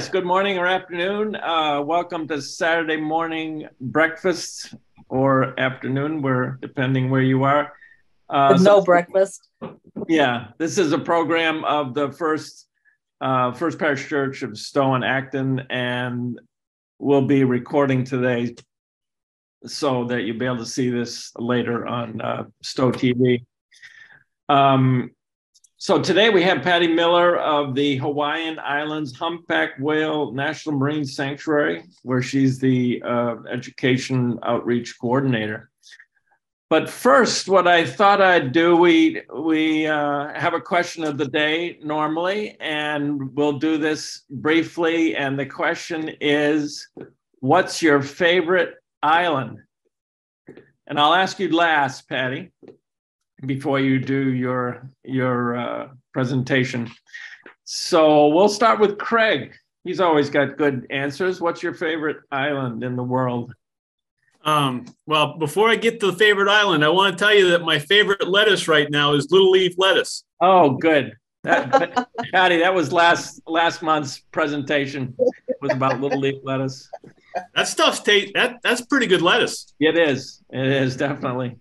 Yes, good morning or afternoon. Uh, welcome to Saturday morning breakfast or afternoon, where depending where you are. Uh, no breakfast. Yeah, this is a program of the first uh, First Parish Church of Stow and Acton, and we'll be recording today so that you'll be able to see this later on uh, Stow TV. Um, so today we have Patty Miller of the Hawaiian Islands Humpback Whale National Marine Sanctuary, where she's the uh, education outreach coordinator. But first, what I thought I'd do, we we uh, have a question of the day normally, and we'll do this briefly. And the question is, what's your favorite island? And I'll ask you last, Patty before you do your your uh, presentation. So we'll start with Craig. He's always got good answers. What's your favorite island in the world? Um, well, before I get to the favorite island, I want to tell you that my favorite lettuce right now is little leaf lettuce. Oh, good. That, Patty, that was last last month's presentation was about little leaf lettuce. That stuff's taste that that's pretty good lettuce. It is. It is definitely.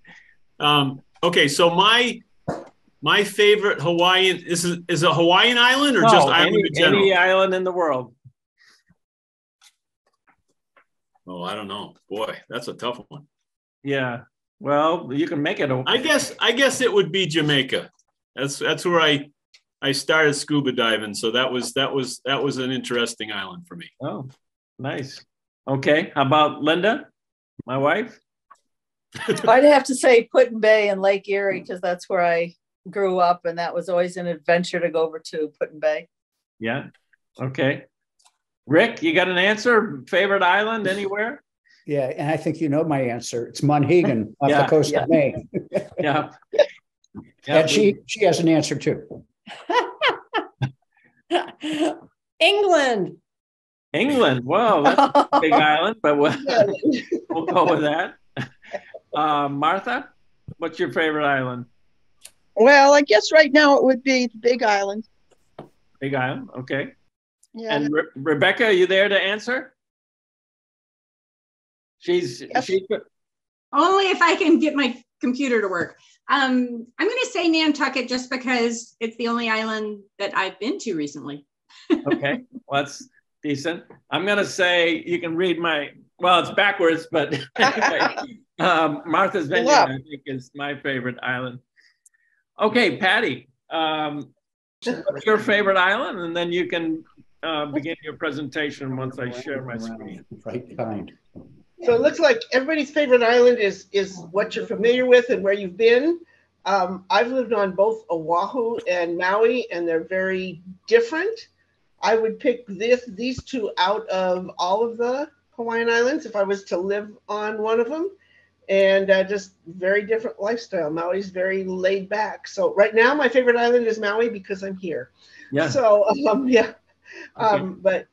Um, Okay, so my my favorite Hawaiian is is a Hawaiian island or no, just island any, in general? Any island in the world. Oh, I don't know. Boy, that's a tough one. Yeah. Well, you can make it. A- I guess I guess it would be Jamaica. That's that's where I I started scuba diving. So that was that was that was an interesting island for me. Oh, nice. Okay. How about Linda, my wife? I'd have to say Put-in-Bay and Lake Erie because that's where I grew up, and that was always an adventure to go over to Put-in-Bay. Yeah. Okay. Rick, you got an answer? Favorite island anywhere? Yeah, and I think you know my answer. It's Monhegan off yeah, the coast yeah. of Maine. yeah. yeah. And she she has an answer too. England. England. Whoa, that's a big island, but we'll, we'll go with that. Uh, Martha, what's your favorite island? Well, I guess right now it would be Big Island. Big Island, okay. Yeah. And Re- Rebecca, are you there to answer? She's yes. she's only if I can get my computer to work. Um, I'm going to say Nantucket just because it's the only island that I've been to recently. okay, well that's decent. I'm going to say you can read my well, it's backwards, but anyway, um, Martha's Vineyard, I think, is my favorite island. Okay, Patty, um, what's your favorite island? And then you can uh, begin your presentation once I share my screen. Right kind. So it looks like everybody's favorite island is is what you're familiar with and where you've been. Um, I've lived on both Oahu and Maui, and they're very different. I would pick this these two out of all of the Hawaiian Islands if I was to live on one of them. And uh, just very different lifestyle. Maui's very laid back. So right now, my favorite island is Maui because I'm here. Yeah. So um, yeah. Um. But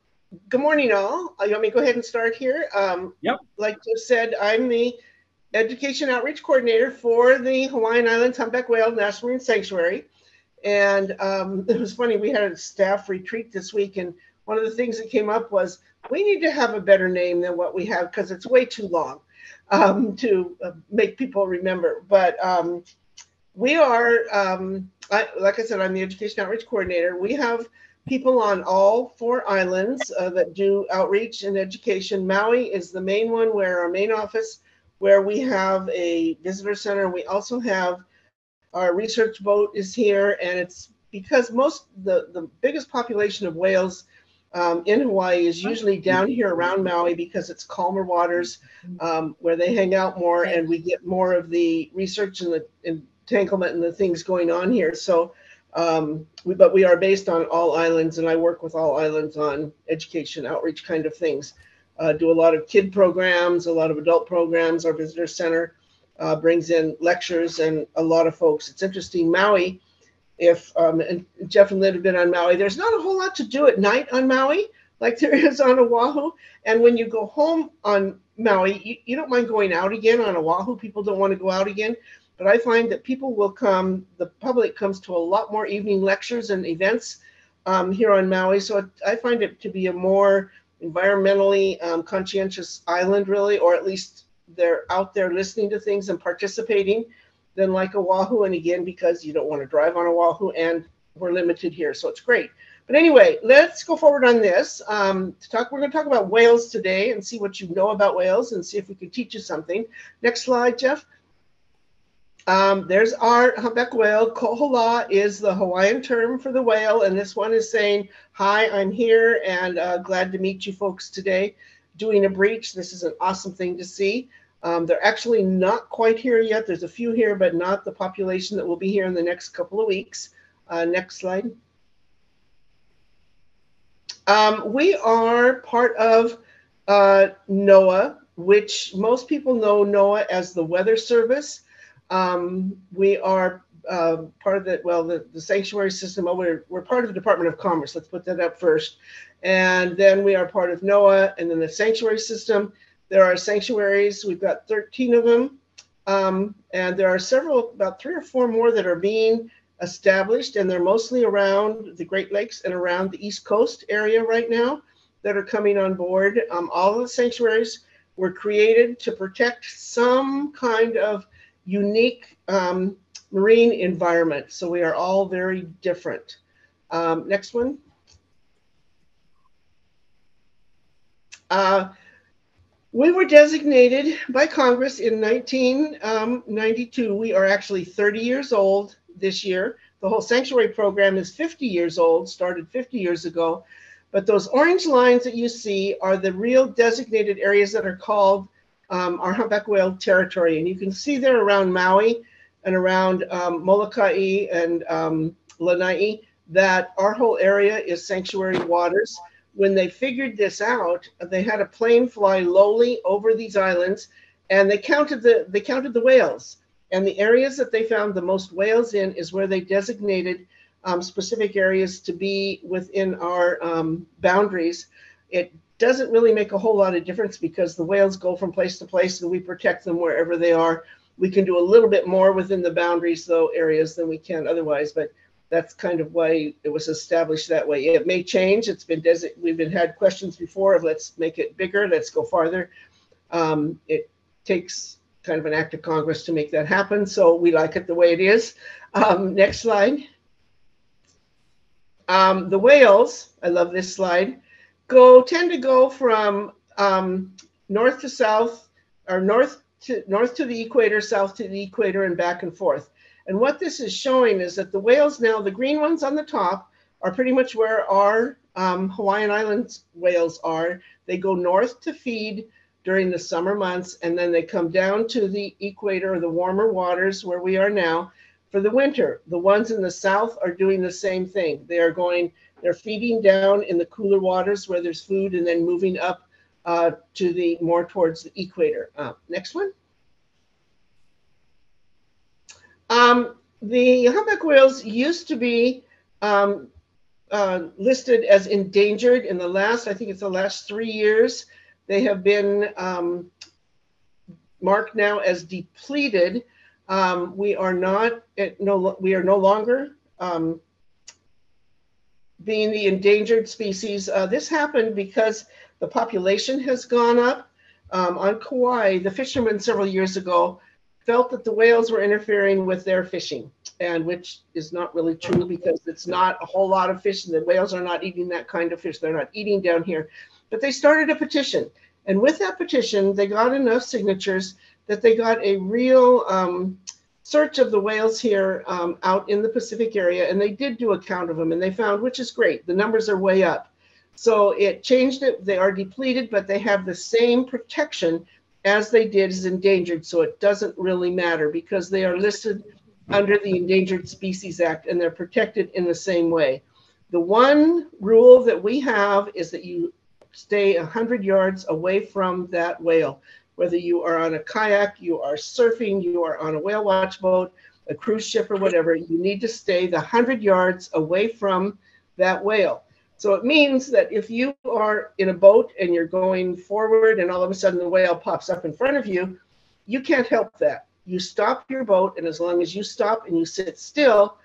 good morning, all. Uh, you want me to go ahead and start here? Um, yep. Like you said, I'm the education outreach coordinator for the Hawaiian Islands Humpback Whale National Marine Sanctuary. And um, it was funny, we had a staff retreat this week, and one of the things that came up was we need to have a better name than what we have because it's way too long um, to uh, make people remember. But um, we are, um, I, like I said, I'm the education outreach coordinator. We have people on all four islands uh, that do outreach and education. Maui is the main one where our main office, where we have a visitor center. We also have our research boat is here, and it's because most the the biggest population of whales um, in Hawaii is usually down here around Maui because it's calmer waters um, where they hang out more and we get more of the research and the entanglement and the things going on here. So, um, we, but we are based on all islands and I work with all islands on education outreach kind of things. Uh, do a lot of kid programs, a lot of adult programs. Our visitor center uh, brings in lectures and a lot of folks. It's interesting. Maui if um, and Jeff and Lynn have been on Maui, there's not a whole lot to do at night on Maui like there is on Oahu. And when you go home on Maui, you, you don't mind going out again on Oahu. People don't want to go out again. But I find that people will come, the public comes to a lot more evening lectures and events um, here on Maui. So I find it to be a more environmentally um, conscientious island, really, or at least they're out there listening to things and participating than like Oahu. And again, because you don't want to drive on Oahu and we're limited here. So it's great. But anyway, let's go forward on this. Um, to talk, we're going to talk about whales today and see what you know about whales and see if we can teach you something. Next slide, Jeff. Um, there's our humpback whale. Kohola is the Hawaiian term for the whale, and this one is saying, "Hi, I'm here and uh, glad to meet you folks today." Doing a breach. This is an awesome thing to see. Um, they're actually not quite here yet. There's a few here, but not the population that will be here in the next couple of weeks. Uh, next slide. Um, we are part of uh, NOAA, which most people know NOAA as the Weather Service. Um, we are uh, part of the, well, the, the sanctuary system. Well, we're, we're part of the Department of Commerce. Let's put that up first. And then we are part of NOAA and then the sanctuary system. There are sanctuaries. We've got 13 of them. Um, and there are several, about three or four more that are being established, and they're mostly around the Great Lakes and around the East Coast area right now that are coming on board. Um, all of the sanctuaries were created to protect some kind of unique um, marine environment. So we are all very different. Um, next one. Uh, we were designated by Congress in 1992. Um, we are actually 30 years old this year. The whole sanctuary program is 50 years old, started 50 years ago. But those orange lines that you see are the real designated areas that are called um, our humpback whale territory. And you can see there around Maui and around um, Molokai and um, Lanai that our whole area is sanctuary waters. When they figured this out, they had a plane fly lowly over these islands and they counted the they counted the whales and the areas that they found the most whales in is where they designated um, specific areas to be within our um, boundaries. It doesn't really make a whole lot of difference because the whales go from place to place and we protect them wherever they are. We can do a little bit more within the boundaries, though, areas than we can otherwise, but that's kind of why it was established that way. It may change. It's been we've been had questions before of let's make it bigger, let's go farther. Um, it takes kind of an act of Congress to make that happen. So we like it the way it is. Um, next slide. Um, the whales, I love this slide, go tend to go from um, north to south or north to north to the equator, south to the equator, and back and forth. And what this is showing is that the whales now, the green ones on the top, are pretty much where our um, Hawaiian Islands whales are. They go north to feed during the summer months, and then they come down to the equator or the warmer waters where we are now for the winter. The ones in the south are doing the same thing. They are going, they're feeding down in the cooler waters where there's food and then moving up uh, to the more towards the equator. Uh, next one. Um, the humpback whales used to be um, uh, listed as endangered in the last, I think it's the last three years. They have been um, marked now as depleted. Um, we are not no we are no longer um, being the endangered species. Uh, this happened because the population has gone up. Um, on Kauai, the fishermen several years ago felt that the whales were interfering with their fishing, and which is not really true because it's not a whole lot of fish. And the whales are not eating that kind of fish. They're not eating down here. But they started a petition. And with that petition, they got enough signatures that they got a real um, search of the whales here um, out in the Pacific area. And they did do a count of them and they found, which is great, the numbers are way up. So it changed it. They are depleted, but they have the same protection as they did is endangered. So it doesn't really matter because they are listed under the Endangered Species Act and they're protected in the same way. The one rule that we have is that you stay 100 yards away from that whale. Whether you are on a kayak, you are surfing, you are on a whale watch boat, a cruise ship, or whatever, you need to stay the 100 yards away from that whale. So it means that if you are in a boat and you're going forward and all of a sudden the whale pops up in front of you, you can't help that. You stop your boat, and as long as you stop and you sit still,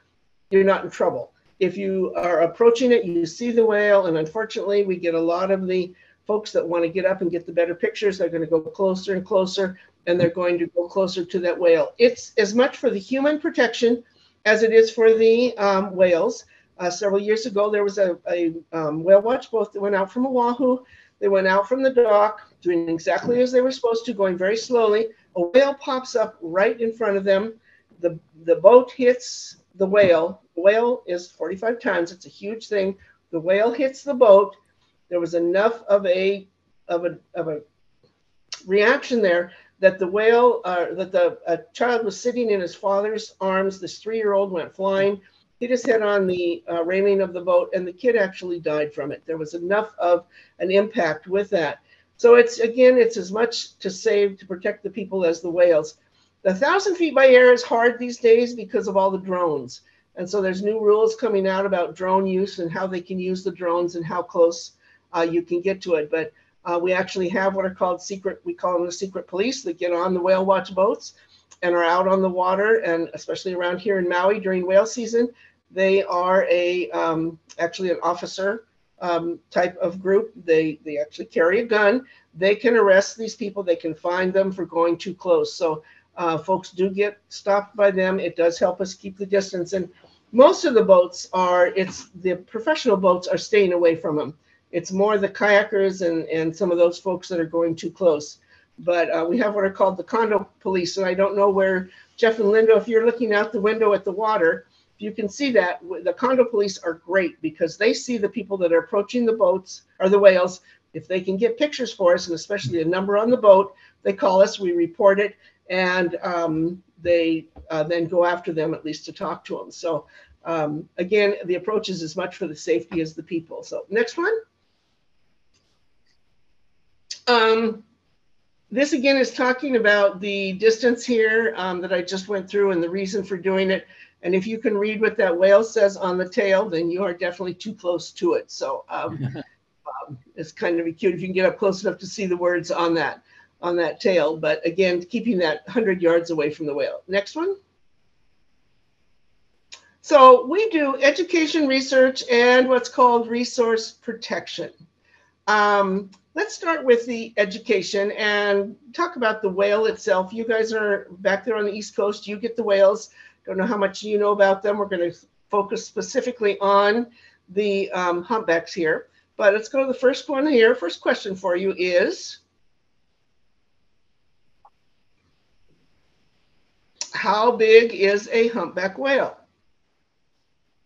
you're not in trouble. if you are approaching it, you see the whale, and unfortunately, we get a lot of the folks that want to get up and get the better pictures. They're going to go closer and closer, and they're going to go closer to that whale. It's as much for the human protection as it is for the um, whales. Uh, several years ago, there was a, a um, whale watch boat that went out from Oahu. They went out from the dock, doing exactly as they were supposed to, going very slowly. A whale pops up right in front of them. The, the boat hits the whale. The whale is 45 tons. It's a huge thing. The whale hits the boat. There was enough of a of a of a reaction there that the whale uh, that the child was sitting in his father's arms. This three-year-old went flying, hit just hit on the uh, railing of the boat, and the kid actually died from it. There was enough of an impact with that. So it's again, it's as much to save to protect the people as the whales. The thousand feet by air is hard these days because of all the drones. And so there's new rules coming out about drone use and how they can use the drones and how close uh, you can get to it. But uh, we actually have what are called secret, we call them the secret police that get on the whale watch boats and are out on the water. And especially around here in Maui during whale season, they are a um, actually an officer um, type of group. They, they actually carry a gun. They can arrest these people. They can find them for going too close. So uh, folks do get stopped by them. It does help us keep the distance. And most of the boats are, it's the professional boats are staying away from them. It's more the kayakers and, and some of those folks that are going too close. But uh, we have what are called the condo police. And I don't know where Jeff and Linda, if you're looking out the window at the water, you can see that the condo police are great because they see the people that are approaching the boats or the whales. If they can get pictures for us, and especially a number on the boat, they call us, we report it, and um, they uh, then go after them at least to talk to them. So um, again, the approach is as much for the safety as the people. So next one. Um, this again is talking about the distance here um, that I just went through and the reason for doing it. And if you can read what that whale says on the tail, then you are definitely too close to it. So um, um, it's kind of cute if you can get up close enough to see the words on that on that tail. But again, keeping that 100 yards away from the whale. Next one. So we do education research and what's called resource protection. Um, let's start with the education and talk about the whale itself. You guys are back there on the East Coast. You get the whales. Don't know how much you know about them. We're going to focus specifically on the um, humpbacks here. But let's go to the first one here. First question for you is how big is a humpback whale?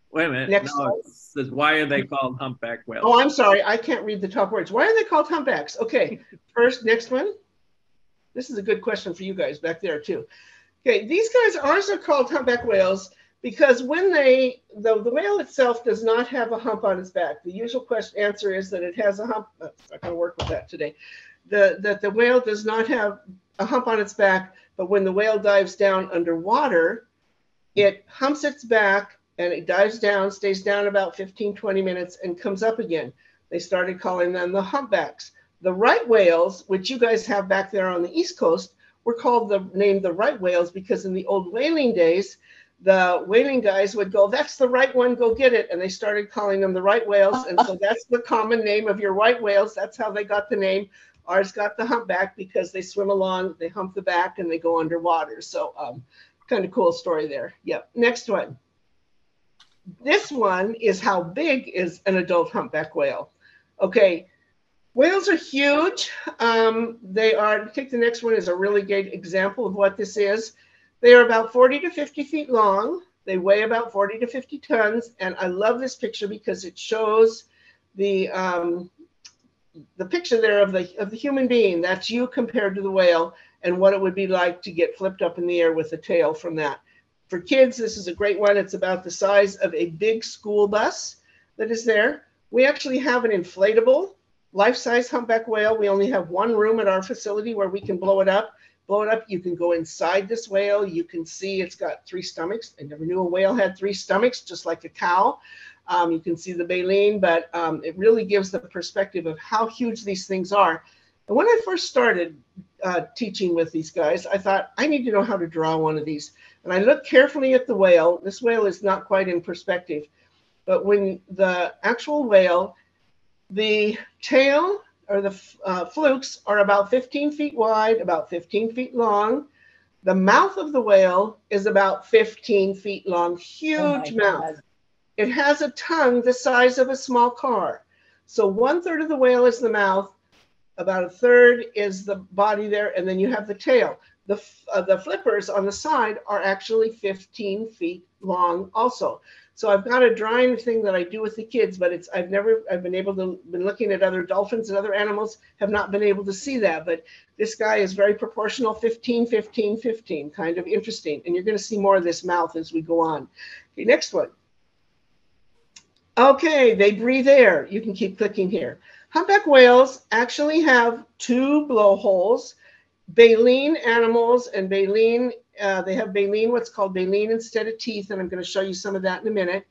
Wait a minute. Next no, says, why are they called humpback whales? Oh, I'm sorry. I can't read the top words. Why are they called humpbacks? Okay. First, next one. This is a good question for you guys back there, too. Okay. These guys are also called humpback whales because when they, the, the whale itself does not have a hump on its back. The usual question answer is that it has a hump. Oh, I'm not going to work with that today. The, that the whale does not have a hump on its back but when the whale dives down underwater, it humps its back and it dives down, stays down about 15, 20 minutes, and comes up again. They started calling them the humpbacks. The right whales, which you guys have back there on the East Coast, were called the named the right whales because in the old whaling days, the whaling guys would go, That's the right one, go get it. And they started calling them the right whales. And so that's the common name of your right whales. That's how they got the name. Ours got the humpback because they swim along, they hump the back, and they go underwater. So, um, kind of cool story there. Yep. Next one. This one is how big is an adult humpback whale? Okay. Whales are huge. Um, they are, I think the next one is a really good example of what this is. They are about 40 to 50 feet long. They weigh about 40 to 50 tons. And I love this picture because it shows the um, the picture there of the of the human being that's you compared to the whale and what it would be like to get flipped up in the air with a tail from that for kids this is a great one it's about the size of a big school bus that is there we actually have an inflatable life-size humpback whale we only have one room at our facility where we can blow it up blow it up you can go inside this whale you can see it's got three stomachs i never knew a whale had three stomachs just like a cow um, you can see the baleen, but um, it really gives the perspective of how huge these things are. And when I first started uh, teaching with these guys, I thought, I need to know how to draw one of these. And I looked carefully at the whale. This whale is not quite in perspective. but when the actual whale, the tail or the uh, flukes are about 15 feet wide, about 15 feet long. The mouth of the whale is about 15 feet long, huge oh mouth. God. It has a tongue the size of a small car. So one third of the whale is the mouth, about a third is the body there, and then you have the tail. The, uh, the flippers on the side are actually 15 feet long also. So I've got a drawing thing that I do with the kids, but it's I've never I've been able to been looking at other dolphins and other animals have not been able to see that. But this guy is very proportional, 15, 15, 15, kind of interesting. And you're going to see more of this mouth as we go on. Okay, next one. Okay, they breathe air. You can keep clicking here. Humpback whales actually have two blowholes. Baleen animals and baleen, uh, they have baleen, what's called baleen instead of teeth, and I'm going to show you some of that in a minute.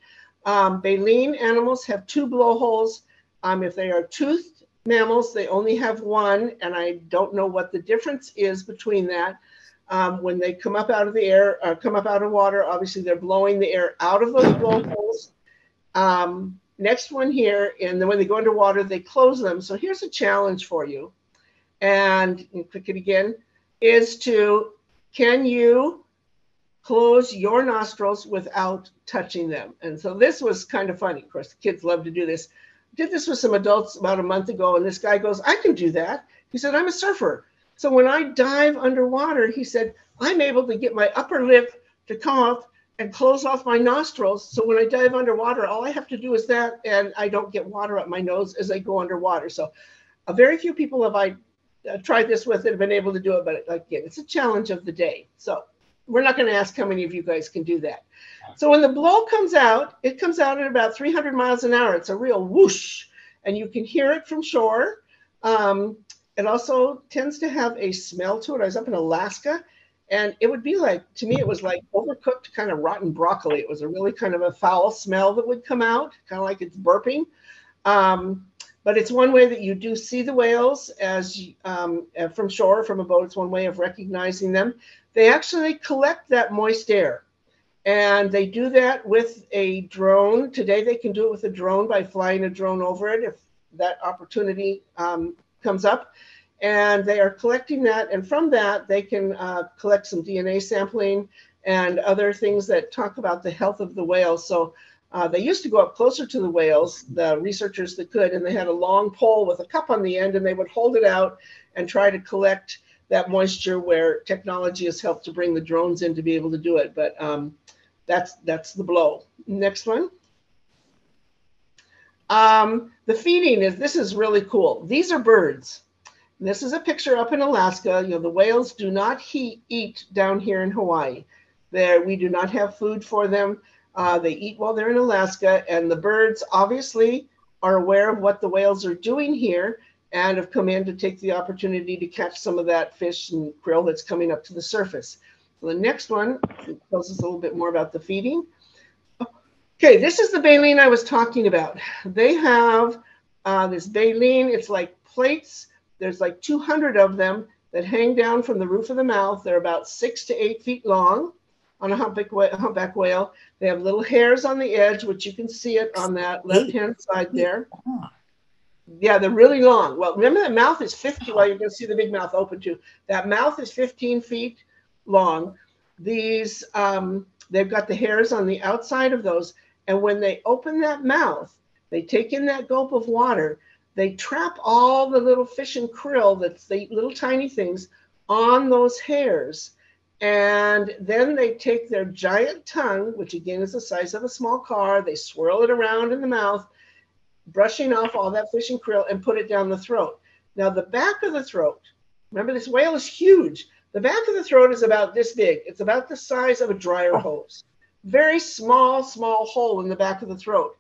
Um, baleen animals have two blowholes. Um, if they are toothed mammals, they only have one, and I don't know what the difference is between that. Um, when they come up out of the air, uh, come up out of water, obviously they're blowing the air out of those blowholes. Um, next one here, and then when they go underwater, they close them. So here's a challenge for you. And you click it again, is to can you close your nostrils without touching them? And so this was kind of funny. Of course, the kids love to do this. Did this with some adults about a month ago, and this guy goes, I can do that. He said, I'm a surfer. So when I dive underwater, he said, I'm able to get my upper lip to come up and close off my nostrils. So when I dive underwater, all I have to do is that, and I don't get water up my nose as I go underwater. So, a very few people have I uh, tried this with and been able to do it, but again, it's a challenge of the day. So we're not going to ask how many of you guys can do that. So when the blow comes out, it comes out at about 300 miles an hour. It's a real whoosh, and you can hear it from shore. Um, it also tends to have a smell to it. I was up in Alaska and it would be like to me it was like overcooked kind of rotten broccoli it was a really kind of a foul smell that would come out kind of like it's burping um, but it's one way that you do see the whales as um, uh, from shore from a boat it's one way of recognizing them they actually collect that moist air and they do that with a drone today they can do it with a drone by flying a drone over it if that opportunity um, comes up and they are collecting that. And from that, they can uh, collect some DNA sampling and other things that talk about the health of the whale. So uh, they used to go up closer to the whales, the researchers that could, and they had a long pole with a cup on the end, and they would hold it out and try to collect that moisture where technology has helped to bring the drones in to be able to do it. But um, that's that's the blow. Next one. Um, the feeding is this is really cool. These are birds. This is a picture up in Alaska. You know, the whales do not he- eat down here in Hawaii. There, we do not have food for them. Uh, they eat while they're in Alaska, and the birds obviously are aware of what the whales are doing here and have come in to take the opportunity to catch some of that fish and krill that's coming up to the surface. So the next one tells us a little bit more about the feeding. Okay, this is the baleen I was talking about. They have uh, this baleen, it's like plates there's like 200 of them that hang down from the roof of the mouth. They're about six to eight feet long on a humpback, humpback whale. They have little hairs on the edge, which you can see it on that left hand side there. Yeah, they're really long. Well, remember that mouth is 50. Well, you're going to see the big mouth open too. That mouth is 15 feet long. These, um, they've got the hairs on the outside of those. And when they open that mouth, they take in that gulp of water they trap all the little fish and krill that's the little tiny things on those hairs and then they take their giant tongue which again is the size of a small car they swirl it around in the mouth brushing off all that fish and krill and put it down the throat. Now the back of the throat remember this whale is huge. The back of the throat is about this big. It's about the size of a dryer oh. hose. Very small small hole in the back of the throat.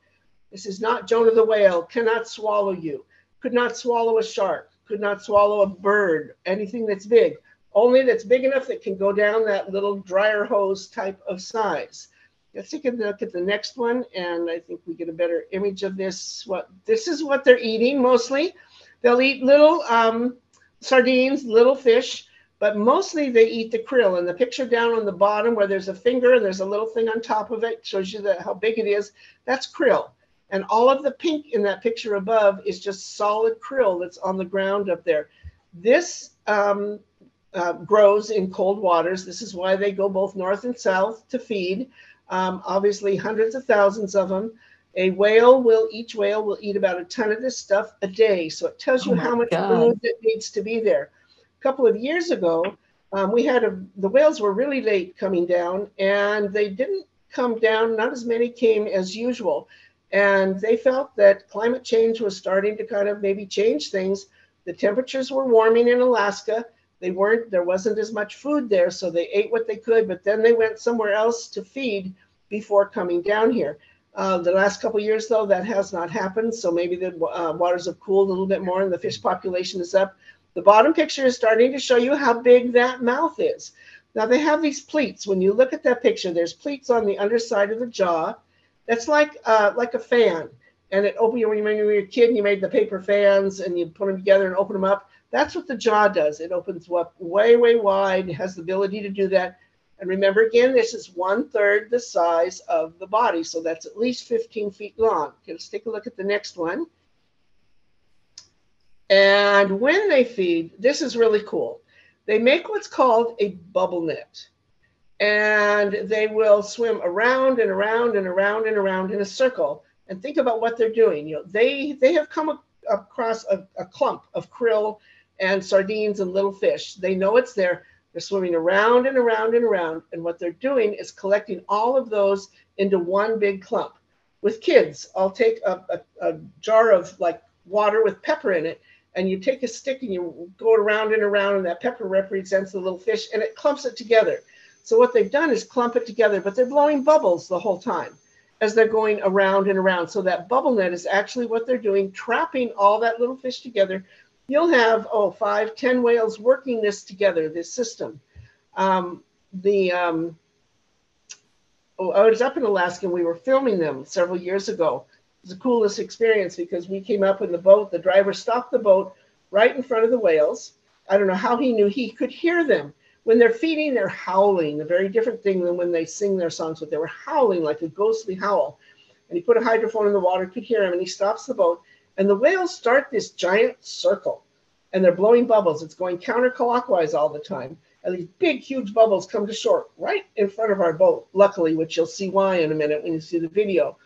This is not Jonah the whale, cannot swallow you, could not swallow a shark, could not swallow a bird, anything that's big, only that's big enough that can go down that little dryer hose type of size. Let's take a look at the next one, and I think we get a better image of this. What this is what they're eating mostly. They'll eat little um, sardines, little fish. but mostly they eat the krill. And the picture down on the bottom where there's a finger and there's a little thing on top of it shows you how big it is. That's krill. And all of the pink in that picture above is just solid krill that's on the ground up there. This um, uh, grows in cold waters. This is why they go both north and south to feed. Um, obviously, hundreds of thousands of them. A whale will, each whale will eat about a ton of this stuff a day. So it tells you Oh how much God. food that needs to be there. A couple of years ago, um, we had a, the whales were really late coming down and they didn't come down, not as many came as usual. And they felt that climate change was starting to kind of maybe change things. The temperatures were warming in Alaska. They weren't, there wasn't as much food there, so they ate what they could, but then they went somewhere else to feed before coming down here. Uh, the last couple years, though, that has not happened. So maybe the uh, waters have cooled a little bit more and the fish population is up. The bottom picture is starting to show you how big that mouth is. Now they have these pleats. When you look at that picture, there's pleats on the underside of the jaw. That's like uh, like a fan. And it open when you when you were a kid and you made the paper fans and you put them together and open them up. That's what the jaw does. It opens up way, way wide. Has the ability to do that. And remember again, this is one third the size of the body. So that's at least 15 feet long. Let's take a look at the next one. And when they feed, this is really cool. They make what's called a bubble net. And they will swim around and around and around and around in a circle. And think about what they're doing. You know, they they have come ac- across a, a clump of krill and sardines and little fish. They know it's there. They're swimming around and around and around. And what they're doing is collecting all of those into one big clump. With kids, I'll take a, a, a jar of like water with pepper in it, and you take a stick and you go around and around, and that pepper represents the little fish, and it clumps it together. So what they've done is clump it together, but they're blowing bubbles the whole time as they're going around and around. So that bubble net is actually what they're doing, trapping all that little fish together. You'll have, oh, five, ten whales working this together, this system. Um, the um, oh, I was up in Alaska and we were filming them several years ago. It was the coolest experience because we came up in the boat. The driver stopped the boat right in front of the whales. I don't know how he knew he could hear them. When they're feeding, they're howling, a very different thing than when they sing their songs, but they were howling like a ghostly howl. And he put a hydrophone in the water, could hear him, and he stops the boat. And the whales start this giant circle and they're blowing bubbles. It's going counterclockwise all the time. And these big, huge bubbles come to shore right in front of our boat, luckily, which you'll see why in a minute when you see the video.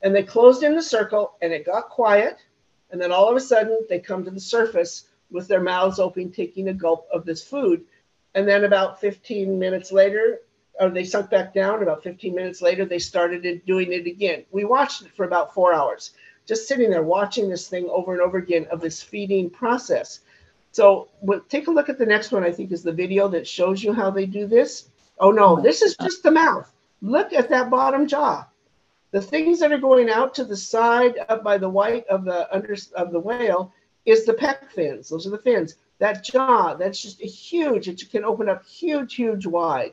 And they closed in the circle and it got quiet. And then all of a sudden, they come to the surface with their mouths open, taking a gulp of this food. And then about 15 minutes later, or they sunk back down. About 15 minutes later, they started doing it again. We watched it for about four hours, just sitting there watching this thing over and over again of this feeding process. So well, take a look at the next one, I think is the video that shows you how they do this. Oh no, oh this is just the mouth. Look at that bottom jaw. The things that are going out to the side up by the white of the under of the whale is the pec fins. Those are the fins. That jaw, that's just a huge, it can open up huge, huge wide.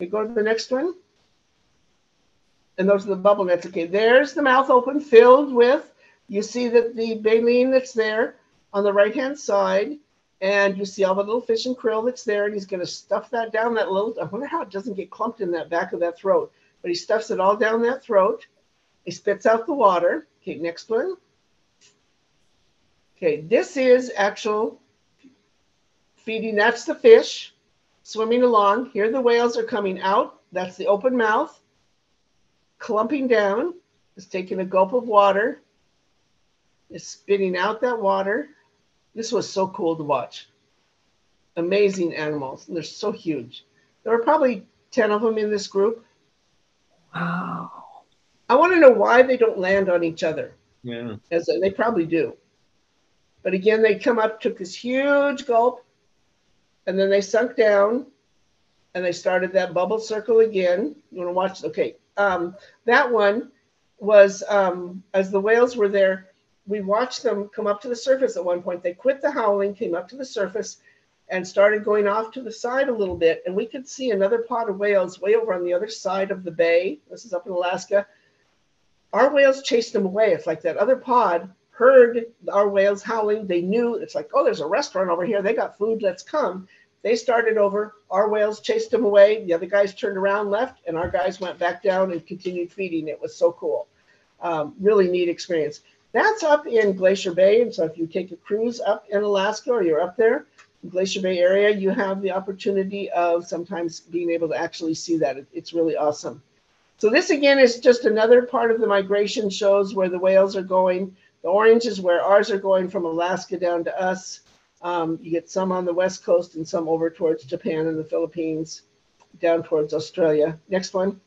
Okay, go to the next one. And those are the bubble nets. Okay, there's the mouth open, filled with, you see that the baleen that's there on the right-hand side, and you see all the little fish and krill that's there, and he's gonna stuff that down that little, I wonder how it doesn't get clumped in that back of that throat, but he stuffs it all down that throat. He spits out the water. Okay, next one. Okay, this is actual feeding. That's the fish swimming along. Here the whales are coming out. That's the open mouth. Clumping down. Is taking a gulp of water. Is spitting out that water. This was so cool to watch. Amazing animals. And they're so huge. There were probably 10 of them in this group. Wow. I want to know why they don't land on each other. Yeah. As they probably do. But again, they come up, took this huge gulp, and then they sunk down and they started that bubble circle again. You want to watch? Okay. Um, that one was um, as the whales were there, we watched them come up to the surface at one point. They quit the howling, came up to the surface, and started going off to the side a little bit. And we could see another pod of whales way over on the other side of the bay. This is up in Alaska. Our whales chased them away. It's like that other pod heard our whales howling. They knew it's like, oh, there's a restaurant over here. They got food. Let's come. They started over. Our whales chased them away. The other guys turned around, left, and our guys went back down and continued feeding. It was so cool. Um, really neat experience. That's up in Glacier Bay. And so if you take a cruise up in Alaska or you're up there, Glacier Bay area, you have the opportunity of sometimes being able to actually see that. It's really awesome. So this again is just another part of the migration shows where the whales are going. The orange is where ours are going from Alaska down to us. Um, you get some on the west coast and some over towards Japan and the Philippines, down towards Australia. Next one.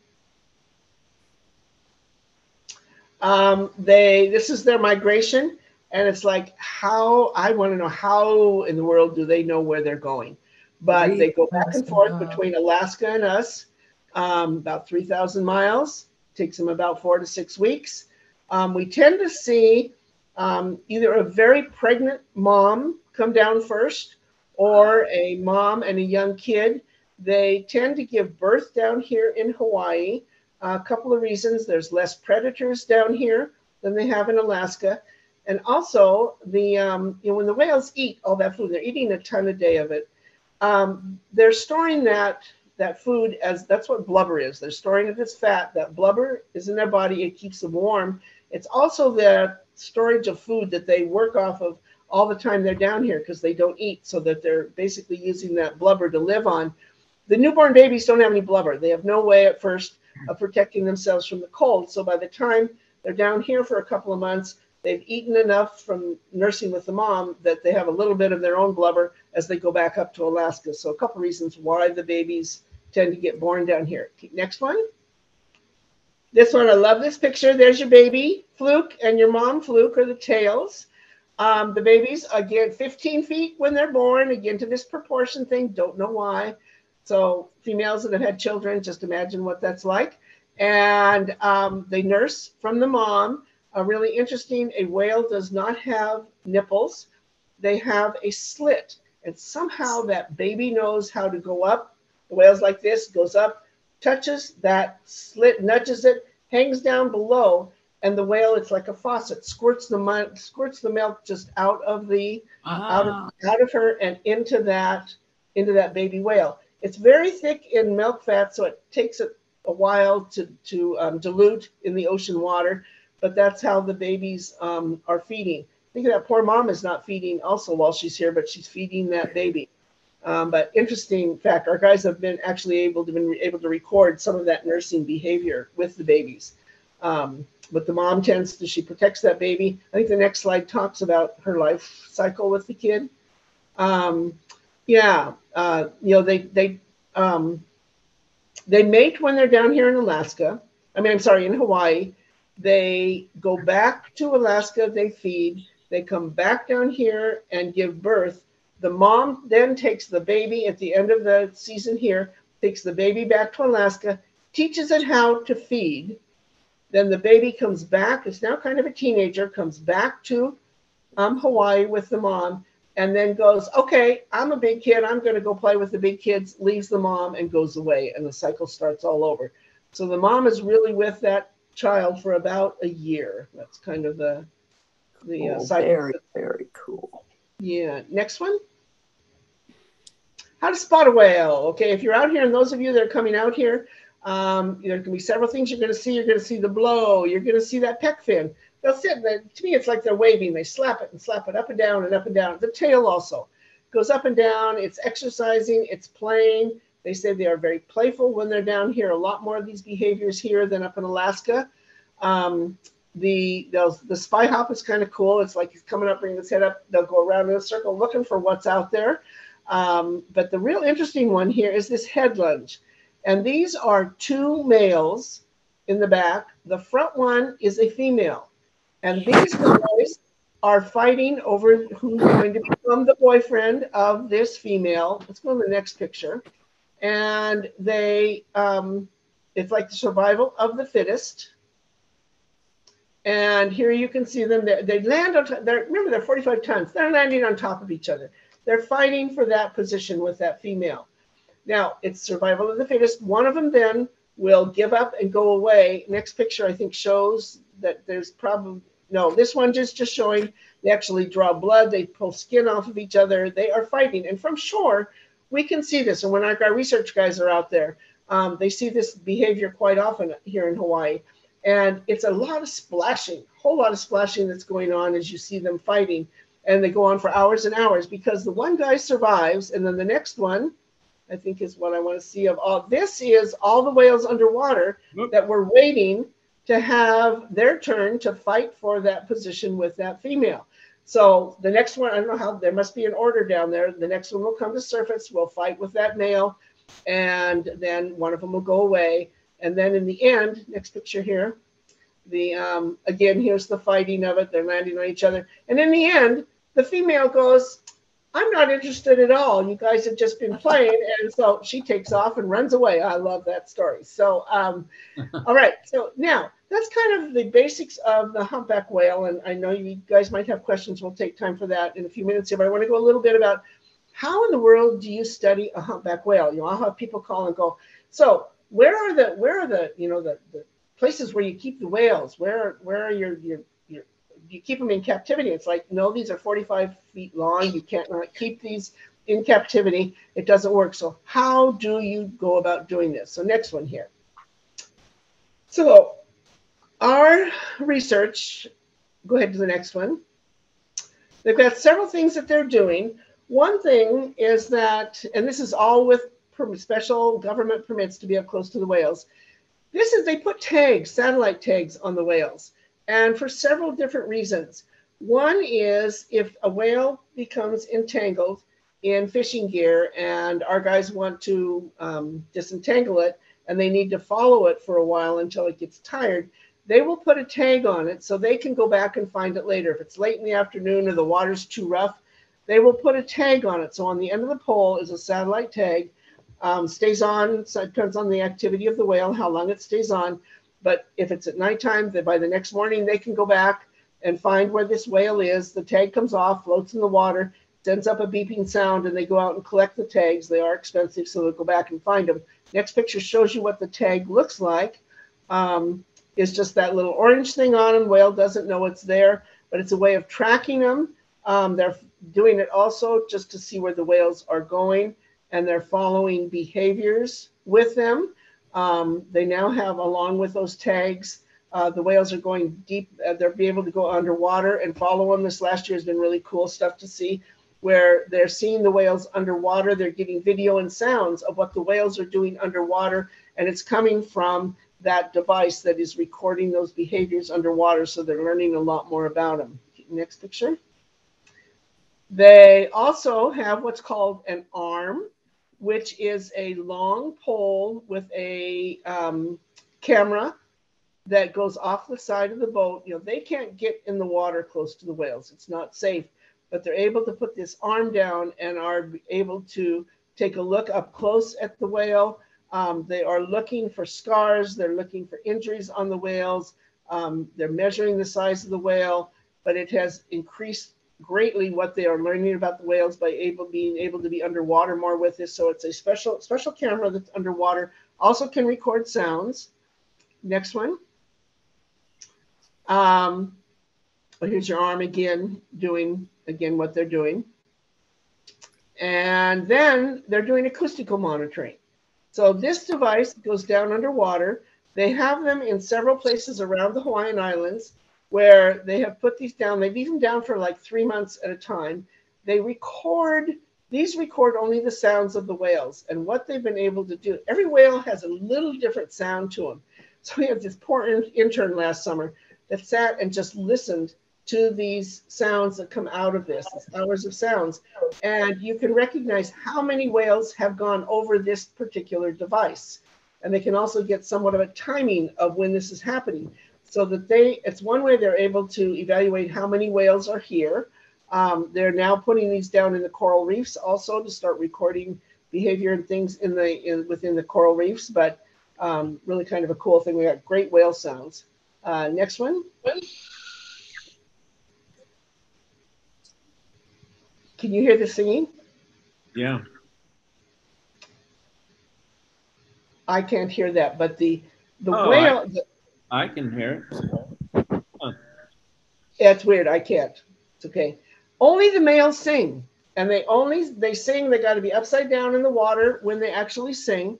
Um, they this is their migration, and it's like how I want to know how in the world do they know where they're going? But they go back and forth between Alaska and us, um, about three thousand miles. Takes them about four to six weeks. Um, we tend to see um, either a very pregnant mom come down first, or a mom and a young kid. They tend to give birth down here in Hawaii. A couple of reasons. There's less predators down here than they have in Alaska. And also, the um, you know when the whales eat all that food, they're eating a ton a day of it. Um, they're storing that that food as that's what blubber is. They're storing it as fat. That blubber is in their body. It keeps them warm. It's also the storage of food that they work off of all the time they're down here because they don't eat, so that they're basically using that blubber to live on. The newborn babies don't have any blubber. They have no way at first of protecting themselves from the cold. So by the time they're down here for a couple of months, they've eaten enough from nursing with the mom that they have a little bit of their own blubber as they go back up to Alaska. So a couple of reasons why the babies tend to get born down here. Next one. This one, I love this picture. There's your baby, Fluke, and your mom, Fluke, are the tails. Um, the babies, again, 15 feet when they're born, again, to this proportion thing. Don't know why. So females that have had children, just imagine what that's like. And um, they nurse from the mom. Uh, really interesting, a whale does not have nipples. They have a slit. And somehow that baby knows how to go up. The whale's like this, goes up, touches that slit, nudges it, hangs down below, and the whale, it's like a faucet, squirts the squirts the milk just out of the ah. out of out of her and into that into that baby whale. It's very thick in milk fat, so it takes it a while to, to um, dilute in the ocean water, but that's how the babies um, are feeding. Think of that poor mom is not feeding also while she's here, but she's feeding that baby. Um, but interesting fact, our guys have been actually able to been able to record some of that nursing behavior with the babies. Um, but the mom tends to she protects that baby. I think the next slide talks about her life cycle with the kid. Um, yeah, uh, you know, they they um, they mate when they're down here in Alaska. I mean, I'm sorry, in Hawaii. They go back to Alaska. They feed. They come back down here and give birth. The mom then takes the baby at the end of the season here, takes the baby back to Alaska, teaches it how to feed. Then the baby comes back. It's now kind of a teenager. Comes back to um, Hawaii with the mom and then goes, okay, I'm a big kid. I'm going to go play with the big kids, leaves the mom and goes away. And the cycle starts all over. So the mom is really with that child for about a year. That's kind of the, the uh, oh, cycle. Very, very cool. Yeah. Next one. How to spot a whale. Okay. If you're out here, and those of you that are coming out here, um, there can be several things you're going to see. You're going to see the blow. You're going to see that pec fin That's it. To me, it's like they're waving. They slap it and slap it up and down and up and down. The tail also goes up and down. It's exercising. It's playing. They say they are very playful when they're down here. A lot more of these behaviors here than up in Alaska. Um, the the spy hop is kind of cool. It's like he's coming up, bringing his head up. They'll go around in a circle looking for what's out there. Um, but the real interesting one here is this head lunge. And these are two males in the back. The front one is a female. And these guys are fighting over who's going to become the boyfriend of this female. Let's go to the next picture. And they, um, it's like the survival of the fittest. And here you can see them. They, they land on. They're, remember, they're 45 tons. They're landing on top of each other. They're fighting for that position with that female. Now it's survival of the fittest. One of them then will give up and go away. Next picture, I think, shows that there's probably no. This one just just showing they actually draw blood. They pull skin off of each other. They are fighting, and from shore, we can see this. And when our, our research guys are out there, um, they see this behavior quite often here in Hawaii. And it's a lot of splashing, a whole lot of splashing that's going on as you see them fighting. And they go on for hours and hours because the one guy survives, and then the next one, I think, is what I want to see of all. This is all the whales underwater that were waiting to have their turn to fight for that position with that female. So the next one, I don't know how, there must be an order down there. The next one will come to surface, will fight with that male, and then one of them will go away. And then in the end, next picture here, the um, again, here's the fighting of it. They're landing on each other. And in the end, the female goes, I'm not interested at all. You guys have just been playing. And so she takes off and runs away. I love that story. So, um, all right. So now that's kind of the basics of the humpback whale. And I know you guys might have questions. We'll take time for that in a few minutes here. But I want to go a little bit about how in the world do you study a humpback whale? You know, I'll have people call and go, so where are the, where are the, you know, the, the places where you keep the whales? Where, where are your, your you keep them in captivity. It's like, no, these are 45 feet long. You can't not keep these in captivity. It doesn't work. So how do you go about doing this? So next one here. So our research, go ahead to the next one. They've got several things that they're doing. One thing is that, and this is all with special government permits to be up close to the whales. This is they put tags, satellite tags on the whales and for several different reasons. One is if a whale becomes entangled in fishing gear and our guys want to um, disentangle it and they need to follow it for a while until it gets tired, they will put a tag on it so they can go back and find it later. If it's late in the afternoon or the water's too rough, they will put a tag on it. So on the end of the pole is a satellite tag, um, stays on, so it depends on the activity of the whale, how long it stays on. But if it's at nighttime, then by the next morning they can go back and find where this whale is. The tag comes off, floats in the water, sends up a beeping sound, and they go out and collect the tags. They are expensive, so they'll go back and find them. Next picture shows you what the tag looks like. Um, it's just that little orange thing on them. Whale doesn't know it's there, but it's a way of tracking them. Um, they're doing it also just to see where the whales are going, and they're following behaviors with them. Um, they now have, along with those tags, uh, the whales are going deep. Uh, they'll be able to go underwater and follow them. This last year has been really cool stuff to see where they're seeing the whales underwater. They're getting video and sounds of what the whales are doing underwater. And it's coming from that device that is recording those behaviors underwater. So they're learning a lot more about them. Next picture. They also have what's called an arm which is a long pole with a um, camera that goes off the side of the boat. You know, they can't get in the water close to the whales. It's not safe, but they're able to put this arm down and are able to take a look up close at the whale. Um, they are looking for scars. They're looking for injuries on the whales. Um, they're measuring the size of the whale, but it has increased greatly what they are learning about the whales by able being able to be underwater more with this. So it's a special special camera that's underwater. Also can record sounds. Next one. Um, well, here's your arm again, doing again what they're doing. And then they're doing acoustical monitoring. So this device goes down underwater. They have them in several places around the Hawaiian Islands where they have put these down. They leave them down for like three months at a time. They record, these record only the sounds of the whales and what they've been able to do. Every whale has a little different sound to them. So we had this poor intern last summer that sat and just listened to these sounds that come out of this, hours of sounds. And you can recognize how many whales have gone over this particular device. And they can also get somewhat of a timing of when this is happening so that they, it's one way they're able to evaluate how many whales are here. Um, they're now putting these down in the coral reefs also to start recording behavior and things in the in, within the coral reefs. But um, really kind of a cool thing. We got great whale sounds. Uh, next one. Can you hear the singing? Yeah. I can't hear that, but the the oh, whale. I... The, I can hear it. Huh. It's weird. I can't. It's okay. Only the males sing. and they only they sing. They got to be upside down in the water when they actually sing.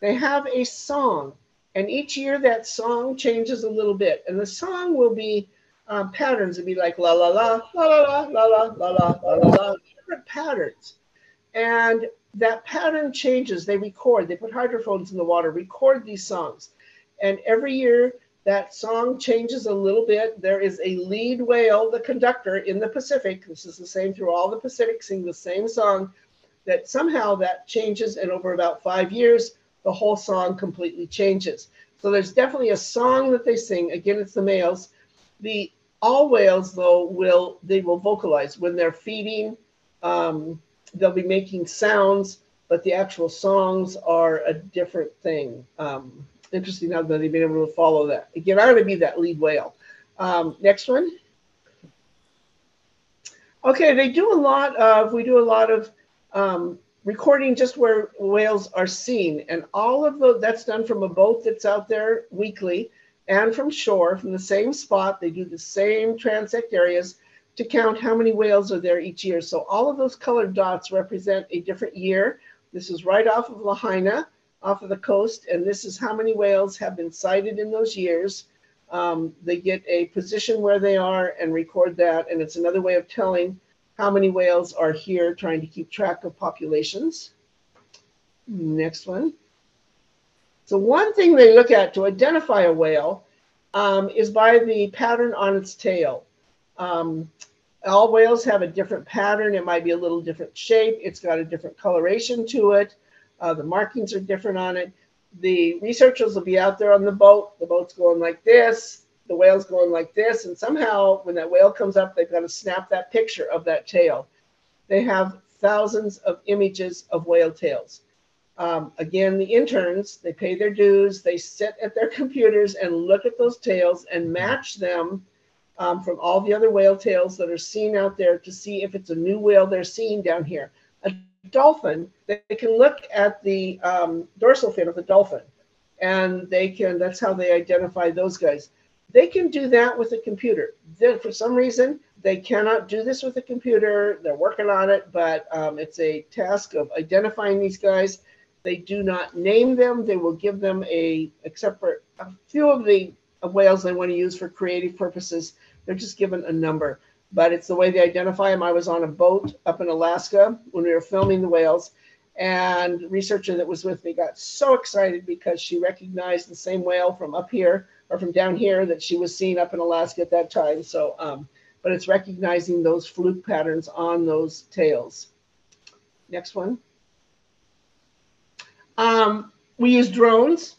They have a song, and each year that song changes a little bit, and the song will be um, patterns. It'd be like la la la la la la la la la la la la different patterns, and that pattern changes. They record. They put hydrophones in the water, record these songs, and every year that song changes a little bit. There is a lead whale, the conductor in the Pacific. This is the same through all the Pacific, sing the same song. That somehow that changes, and over about five years, the whole song completely changes. So there's definitely a song that they sing. Again, it's the males. The all whales though will they will vocalize when they're feeding. Um, they'll be making sounds, but the actual songs are a different thing. Um, interesting now that they've been able to follow that. Again, I'm going be that lead whale. Um, next one. Okay, they do a lot of, we do a lot of um, recording just where whales are seen. And all of the, that's done from a boat that's out there weekly and from shore from the same spot. They do the same transect areas to count how many whales are there each year. So all of those colored dots represent a different year. This is right off of Lahaina off of the coast, and this is how many whales have been sighted in those years. Um, they get a position where they are and record that, and it's another way of telling how many whales are here, trying to keep track of populations. Next one. So one thing they look at to identify a whale um, is by the pattern on its tail. Um, all whales have a different pattern. It might be a little different shape. It's got a different coloration to it. Uh, the markings are different on it. The researchers will be out there on the boat. The boat's going like this. The whale's going like this. And somehow, when that whale comes up, they've got to snap that picture of that tail. They have thousands of images of whale tails. Um, again, the interns, they pay their dues. They sit at their computers and look at those tails and match them um, from all the other whale tails that are seen out there to see if it's a new whale they're seeing down here. A dolphin, they can look at the um, dorsal fin of the dolphin and they can, that's how they identify those guys. They can do that with a computer. Then for some reason, they cannot do this with a computer. They're working on it, but um, it's a task of identifying these guys. They do not name them. They will give them a, except for a few of the whales they want to use for creative purposes, they're just given a number but it's the way they identify them. I was on a boat up in Alaska when we were filming the whales, and researcher that was with me got so excited because she recognized the same whale from up here or from down here that she was seeing up in Alaska at that time. So, um, but it's recognizing those fluke patterns on those tails. Next one. Um, we use drones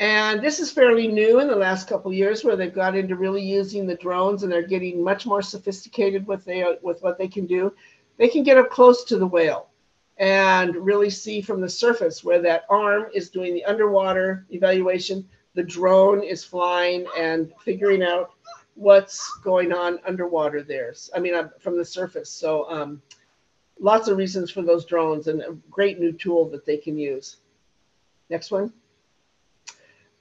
and this is fairly new in the last couple years where they've got into really using the drones and they're getting much more sophisticated with, they, with what they can do. They can get up close to the whale and really see from the surface where that arm is doing the underwater evaluation. The drone is flying and figuring out what's going on underwater there. I mean, uh, from the surface. So um, lots of reasons for those drones and a great new tool that they can use. Next one.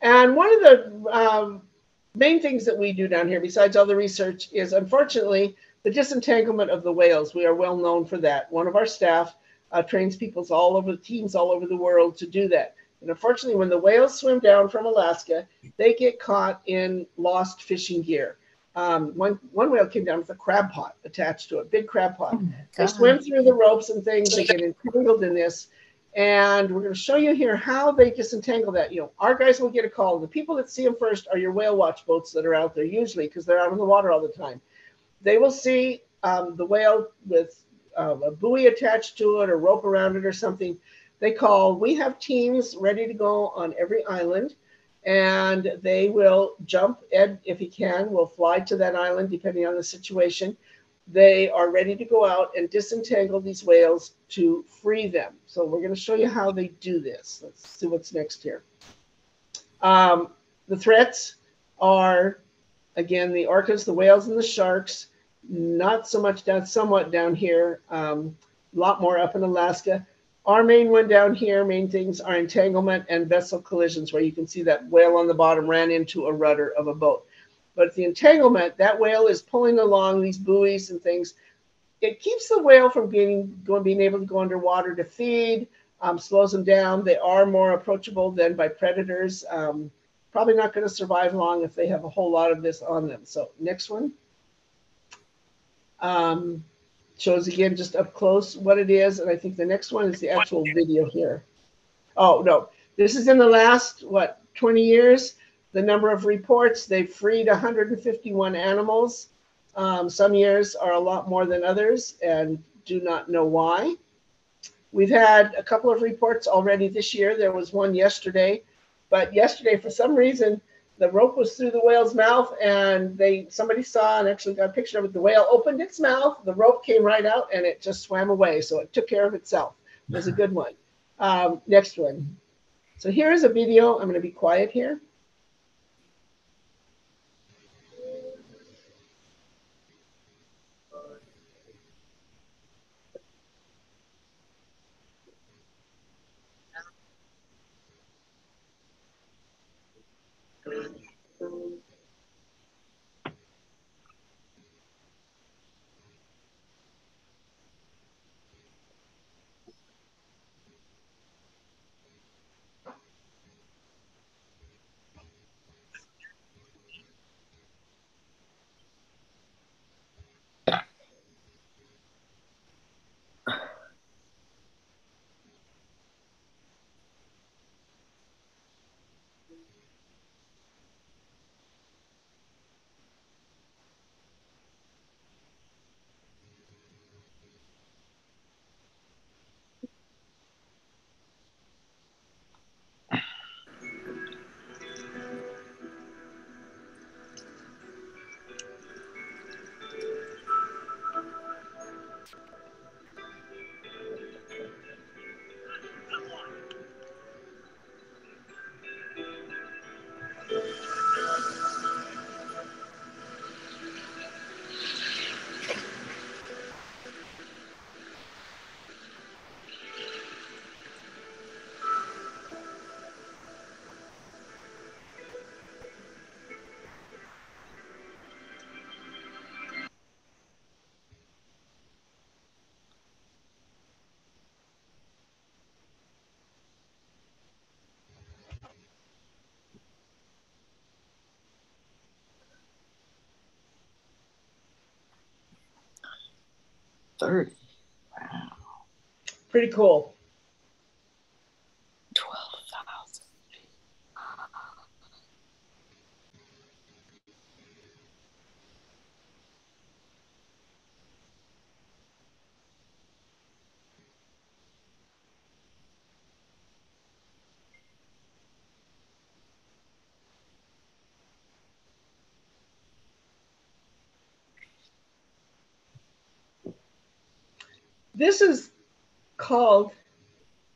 And one of the um, main things that we do down here, besides all the research, is unfortunately the disentanglement of the whales. We are well known for that. One of our staff uh, trains people all over teams all over the world to do that. And unfortunately, when the whales swim down from Alaska, they get caught in lost fishing gear. Um, one, one whale came down with a crab pot attached to it, big crab pot. Oh they swim through the ropes and things, they get entangled in this. And we're going to show you here how they disentangle that. You know, our guys will get a call. The people that see them first are your whale watch boats that are out there usually because they're out in the water all the time. They will see um, the whale with uh, a buoy attached to it or rope around it or something. They call, we have teams ready to go on every island and they will jump. Ed, if he can, will fly to that island depending on the situation they are ready to go out and disentangle these whales to free them. So we're going to show you how they do this. Let's see what's next here. Um, the threats are, again, the orcas, the whales, and the sharks. Not so much down, somewhat down here. Um, a lot more up in Alaska. Our main one down here, main things are entanglement and vessel collisions, where you can see that whale on the bottom ran into a rudder of a boat. But the entanglement, that whale is pulling along these buoys and things. it keeps the whale from being going being able to go underwater to feed. Um, slows them down. They are more approachable than by predators. Um, probably not going to survive long if they have a whole lot of this on them. So next one. Um, shows again just up close what it is. And I think the next one is the actual video here. Oh, no. This is in the last, what, 20 years? The number of reports, they've freed 151 animals. Um, some years are a lot more than others and do not know why. We've had a couple of reports already this year. There was one yesterday, but yesterday, for some reason, the rope was through the whale's mouth and they somebody saw and actually got a picture of it. The whale opened its mouth, the rope came right out and it just swam away. So it took care of itself. It was a good one. Um, next one. So here is a video. I'm going to be quiet here. Thirty. Wow. Pretty cool. Twelve thousand. This is called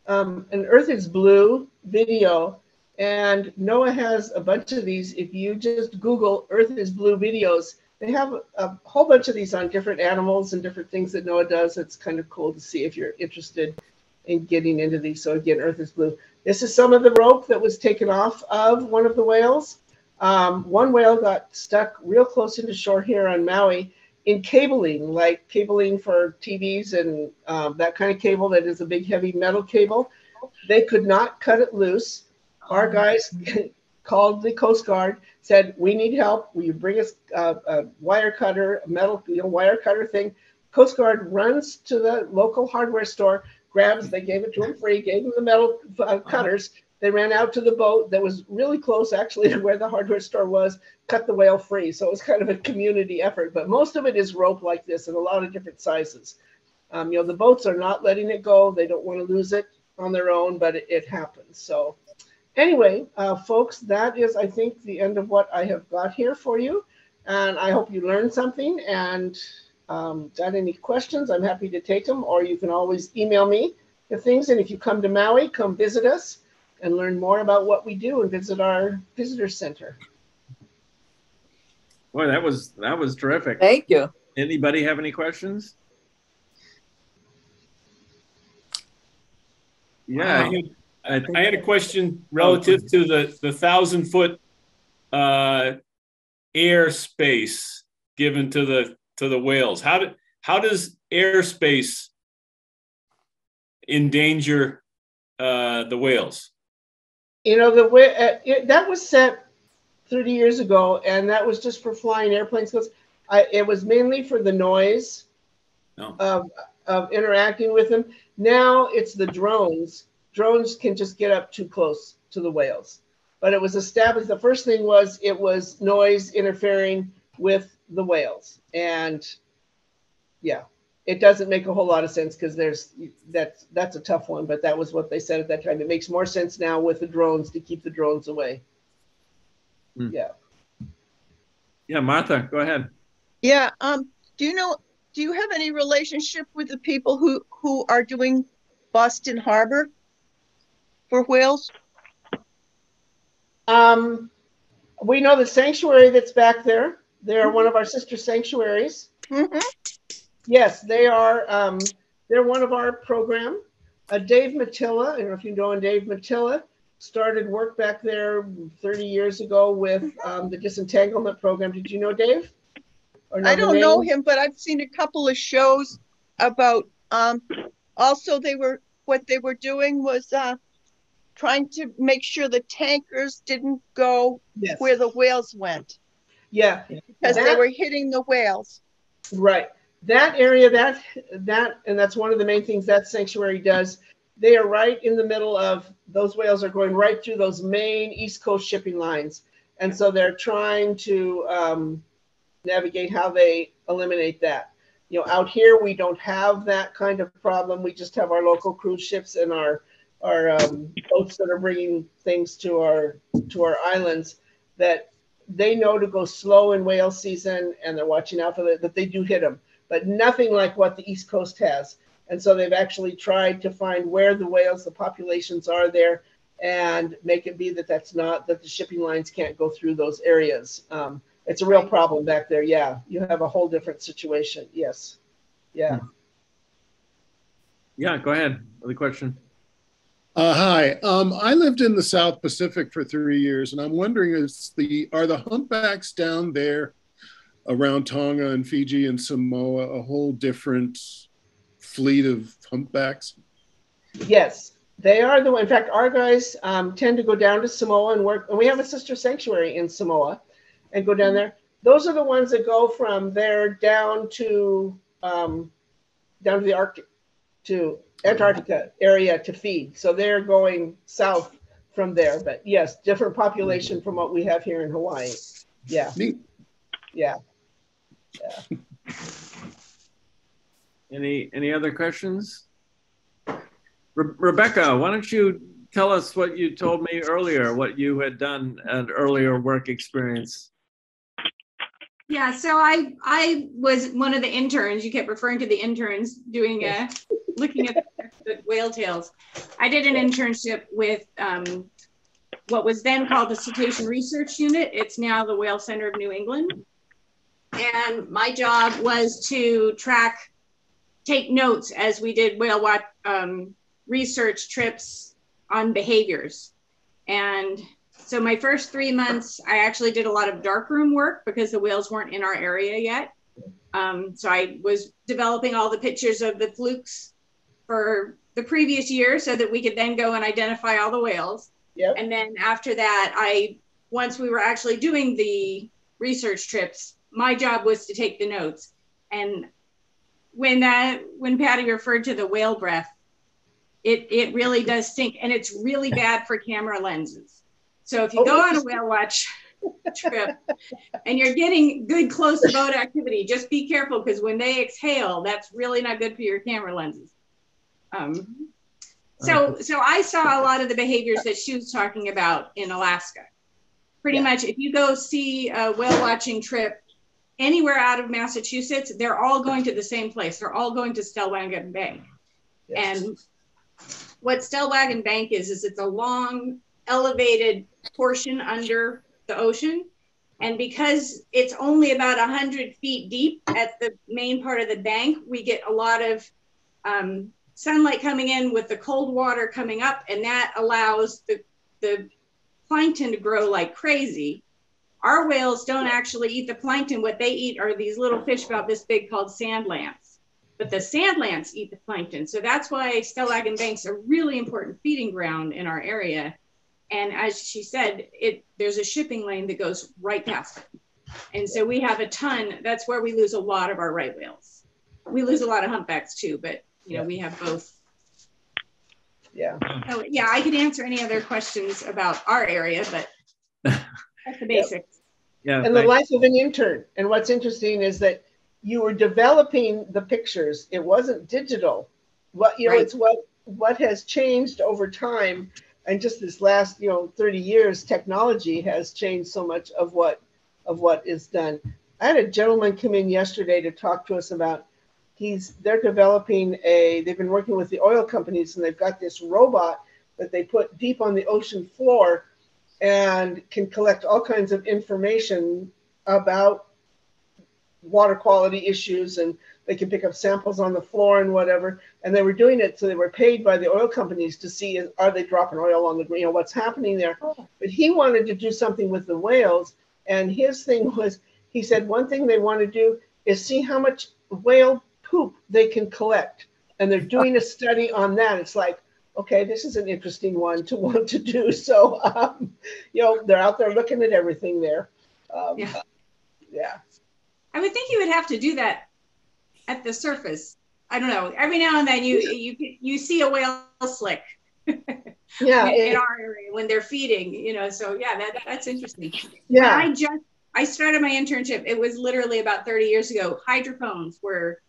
um, an Earth is Blue video. And NOAA has a bunch of these. If you just Google Earth is Blue videos, they have a whole bunch of these on different animals and different things that NOAA does. It's kind of cool to see if you're interested in getting into these. So again, Earth is Blue. This is some of the rope that was taken off of one of the whales. Um, one whale got stuck real close into shore here on Maui in cabling, like cabling for TVs and um, that kind of cable that is a big heavy metal cable. They could not cut it loose. Our guys called the Coast Guard, said, "We need help. Will you bring us a, a wire cutter, a metal you know, wire cutter thing?" Coast Guard runs to the local hardware store, grabs. They gave it to him free, gave him the metal uh, cutters. They ran out to the boat that was really close, actually, to where the hardware store was, cut the whale free. So it was kind of a community effort. But most of it is rope like this in a lot of different sizes. Um, you know, the boats are not letting it go. They don't want to lose it on their own, but it, it happens. So anyway, uh, folks, that is, I think, the end of what I have got here for you. And I hope you learned something and um, got any questions. I'm happy to take them, or you can always email me the things. And if you come to Maui, come visit us and learn more about what we do and visit our visitor center. Boy, that was that was terrific. Thank you. Anybody have any questions? Yeah, I had, I, I had a question relative to the the thousand foot uh, air space given to the to the whales. How did how does airspace endanger uh, the whales? You know, the way uh, it, that was set 30 years ago, and that was just for flying airplanes. Because it was mainly for the noise No. of, of interacting with them. Now it's the drones. Drones can just get up too close to the whales. But it was established. The first thing was it was noise interfering with the whales, and yeah, it doesn't make a whole lot of sense because there's that's that's a tough one. But that was what they said at that time. It makes more sense now with the drones to keep the drones away. Hmm. Yeah. Yeah, Martha, go ahead. Yeah. Um, do you know, do you have any relationship with the people who, who are doing Boston Harbor for whales? Um, we know the sanctuary that's back there. They're one of our sister sanctuaries. Mhm. Yes, they are. Um, they're one of our program. Uh, Dave Mattila, I don't know if you know Dave Mattila, started work back there 30 years ago with um, the disentanglement program. Did you know Dave? Or I don't know him, but I've seen a couple of shows about, um, also they were, what they were doing was, uh, trying to make sure the tankers didn't go Yes. where the whales went Yeah, because they were hitting the whales. Right. That area, that that, and that's one of the main things that sanctuary does. They are right in the middle of those whales are going right through those main East Coast shipping lines, and so they're trying to um, navigate how they eliminate that. You know, out here we don't have that kind of problem. We just have our local cruise ships and our our um, boats that are bringing things to our to our islands that they know to go slow in whale season and they're watching out for that, that they do hit them, but nothing like what the East Coast has. And so they've actually tried to find where the whales, the populations are there and make it be that that's not, that the shipping lines can't go through those areas. Um, it's a real problem back there. Yeah. You have a whole different situation. Yes. Yeah. Yeah, go ahead. Other question. Uh, hi. Um, I lived in the South Pacific for three years, and I'm wondering: is the are the humpbacks down there around Tonga and Fiji and Samoa a whole different fleet of humpbacks? Yes, they are the one. In fact, our guys um, tend to go down to Samoa and work. And we have a sister sanctuary in Samoa, and go down there. Those are the ones that go from there down to um, down to the Arctic, to Antarctica area to feed. So they're going south from there. But yes, different population from what we have here in Hawaii. Yeah, Neat. yeah. Any any other questions? Re- Rebecca, why don't you tell us what you told me earlier, what you had done an earlier work experience? Yeah, so I I was one of the interns. You kept referring to the interns doing a looking at the whale tails. I did an internship with um, what was then called the Cetacean Research Unit. It's now the Whale Center of New England. And my job was to track, take notes as we did whale watch um, research trips on behaviors. And so my first three months, I actually did a lot of darkroom work because the whales weren't in our area yet. Um, so I was developing all the pictures of the flukes for the previous year so that we could then go and identify all the whales. Yep. And then after that, I once we were actually doing the research trips, my job was to take the notes. And when that when Patty referred to the whale breath, it it really does stink, and it's really bad for camera lenses. So if you go on a whale watch trip and you're getting good close boat activity, just be careful because when they exhale, that's really not good for your camera lenses. Um, so, so I saw a lot of the behaviors that she was talking about in Alaska. Pretty Yeah. much, if you go see a whale watching trip anywhere out of Massachusetts, they're all going to the same place. They're all going to Stellwagen Bank. Yes. And what Stellwagen Bank is, is it's a long, elevated portion under the ocean. And because it's only about 100 feet deep at the main part of the bank, we get a lot of um, sunlight coming in with the cold water coming up, and that allows the, the plankton to grow like crazy. Our whales don't actually eat the plankton. What they eat are these little fish about this big called sand lance. but the sand lance eat the plankton. So that's why Stellwagen Bank's a really important feeding ground in our area. And as she said, it there's a shipping lane that goes right past it. And so we have a ton, that's where we lose a lot of our right whales. We lose a lot of humpbacks too, but you know, we have both. Yeah. Oh, yeah, I could answer any other questions about our area, but that's the basics. Yeah. And the life of an intern. And what's interesting is that you were developing the pictures. It wasn't digital. What you know, Right. it's what what has changed over time. And just this last, you know, 30 years, technology has changed so much of what of what is done. I had a gentleman come in yesterday to talk to us about he's they're developing a they've been working with the oil companies and they've got this robot that they put deep on the ocean floor and can collect all kinds of information about water quality issues and they can pick up samples on the floor and whatever. And they were doing it so they were paid by the oil companies to see are they dropping oil on the you know what's happening there. Oh. But he wanted to do something with the whales and his thing was he said one thing they want to do is see how much whale poop they can collect. And they're doing a study on that. It's like okay this is an interesting one to want to do so um, you know they're out there looking at everything there um, Yeah. yeah I would think you would have to do that at the surface. I don't know. Every now and then you you you see a whale slick yeah in, in our area when they're feeding, you know. So yeah, that that's interesting. yeah I just I started my internship. It was literally about 30 years ago. Hydrophones were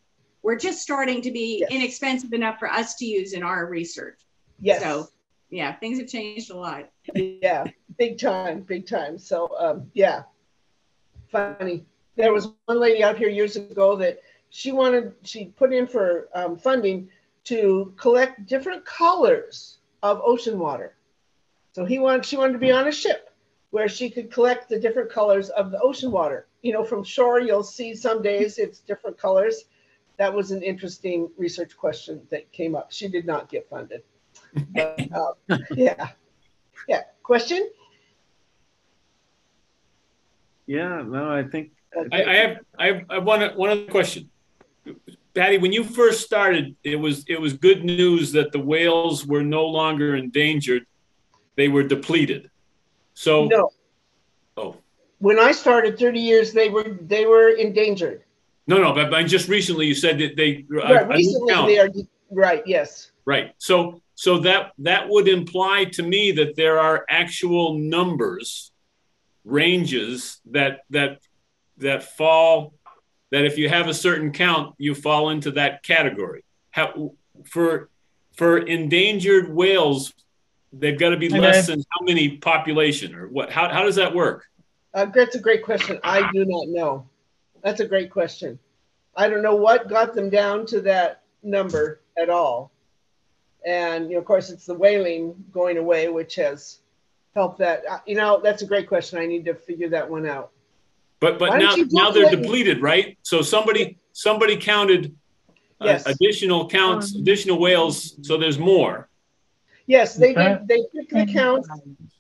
were just starting to be Yes. inexpensive enough for us to use in our research. Yes. So yeah, things have changed a lot. yeah big time big time. So um, yeah. Funny. There was one lady out here years ago that she wanted she put in for um, funding to collect different colors of ocean water. So he wanted she wanted to be on a ship where she could collect the different colors of the ocean water. You know from shore you'll see some days it's different colors. That was an interesting research question that came up. She did not get funded But, uh, yeah yeah question Yeah, no, I think, I, I have, I have, one, one other question. Patty, when you first started, it was, it was good news that the whales were no longer endangered. They were depleted. So, no oh, when I started 30 years, they were they were endangered. no, no, but, but just recently you said that they. Right, I didn't recently they are right. Yes. Right. So so that that would imply to me that there are actual numbers, ranges that that that fall that if you have a certain count, you fall into that category. How for for endangered whales, they've got to be less than how many population or what? How how does that work? Uh, that's a great question. I do not know. That's a great question. I don't know what got them down to that number at all. And you know, of course, it's the whaling going away, which has helped that. Uh, You know, that's a great question. I need to figure that one out. But but now now they're it? depleted, right? So somebody somebody counted uh, Yes. additional counts, additional whales. So there's more. Yes, they did. They took the count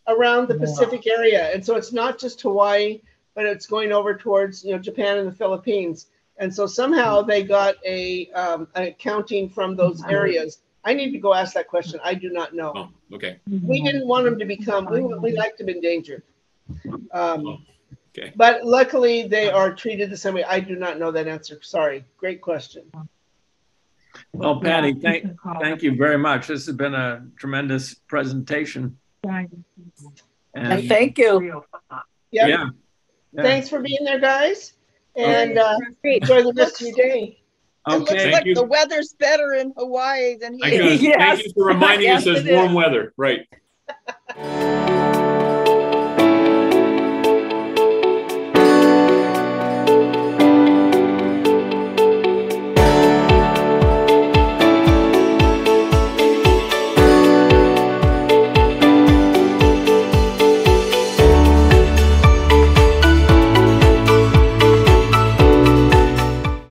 around the Pacific area, and so it's not just Hawaii, but it's going over towards you know Japan and the Philippines. And so somehow they got a um, an accounting from those areas. I need to go ask that question. I do not know. Oh, okay. We didn't want them to become. We, we liked them endangered. Um, Okay. But luckily, they are treated the same way. I do not know that answer. Sorry. Great question. well, Patty, thank, thank you very much. This has been a tremendous presentation. And And thank you. Yep. yeah, yeah. Thanks for being there, guys. And uh, enjoy the rest of your day. It looks Thank like you. the weather's better in Hawaii than here. could- Yes. Thank you for reminding us Yes, there's it warm is. weather. Right.